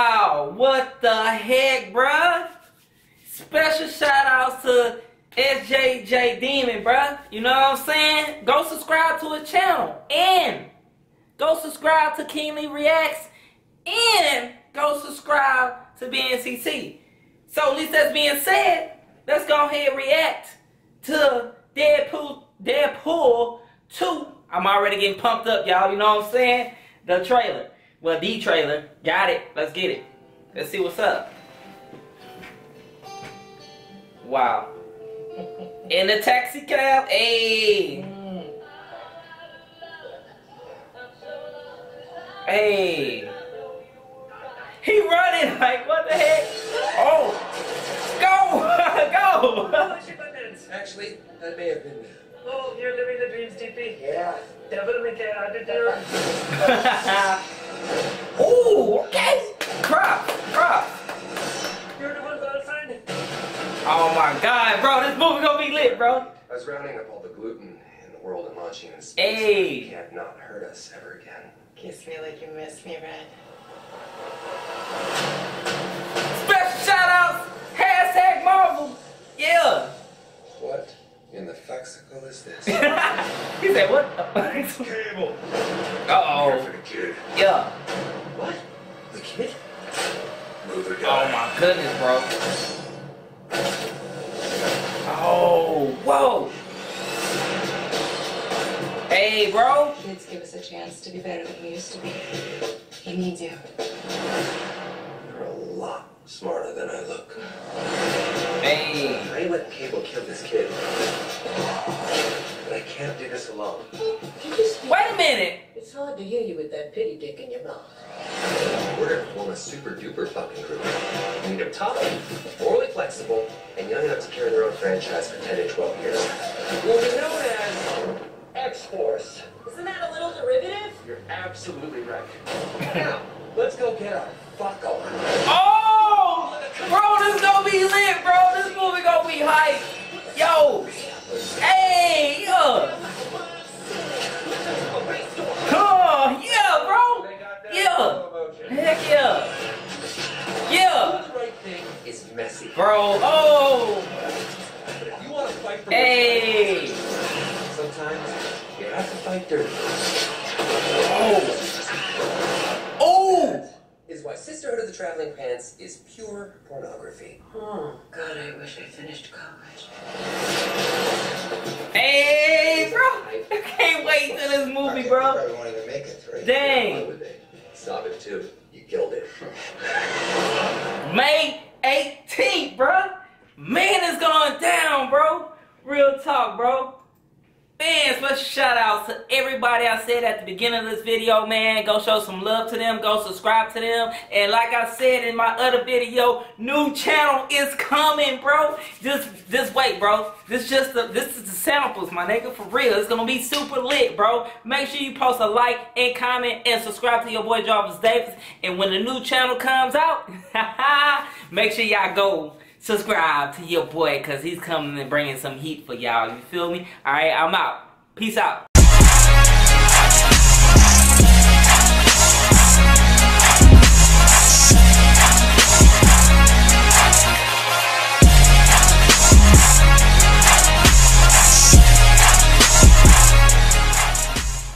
What the heck, bruh? Special shout outs to SSJ Demon, bruh. You know what I'm saying? Go subscribe to his channel. And go subscribe to KingLee Reacts. And go subscribe to Being Ce Ce. So, at least that's being said, let's go ahead and react to Deadpool, Deadpool 2. I'm already getting pumped up, y'all. You know what I'm saying? The trailer. Well, the trailer. Got it. Let's get it. Let's see what's up. Wow. In the taxi cab. Hey. Hey. He running like what the heck? Oh. Go. Go. Actually, that may have been. Oh, you're living the dreams, DP. Yeah. Devil may care how to do. Bro, this movie gonna be lit, bro. I was rounding up all the gluten in the world and launching into space. Hey. You can't not hurt us ever again. Kiss me like you miss me, Red. Special shout outs. Hashtag Marvel. Yeah. What in the fuxicle is this? he said, what the fuck? Cable. Uh Here for oh. the kid. Yeah. What? The kid? Move the Oh my goodness, bro. Hey, bro. Kids give us a chance to be better than we used to be. He needs you. You're a lot smarter than I look. Hey. I ain't letting Cable kill this kid. But I can't do this alone. You just Wait a minute. It's hard to hear you with that pity dick in your mouth. We're gonna form a super duper fucking group. We need them tough, morally flexible, and young enough to carry their own franchise for 10 to 12 years. We'll be known as X-Force. Isn't that a little derivative? You're absolutely right. Now, let's go get our fuck on. Oh, bro, this gonna be lit, you fight dirty. Oh. Oh. Is why Sisterhood of the Traveling Pants is pure pornography. Oh, God, I wish I finished college. Hey, bro. I can't wait till this movie, bro. Probably won't even make it through. Dang. Why? Stop it too. You killed it. May 18th, bro. Man, it's going down, bro. Real talk, bro. Man, special shout out to everybody I said at the beginning of this video, man. Go show some love to them. Go subscribe to them. And like I said in my other video, new channel is coming, bro. Just just wait, bro. This just the this is the samples, my nigga, for real. It's gonna be super lit, bro. Make sure you post a like and comment and subscribe to your boy Jarvis Davis. And when the new channel comes out, make sure y'all go subscribe to your boy because he's coming and bringing some heat for y'all. You feel me? All right, I'm out. Peace out.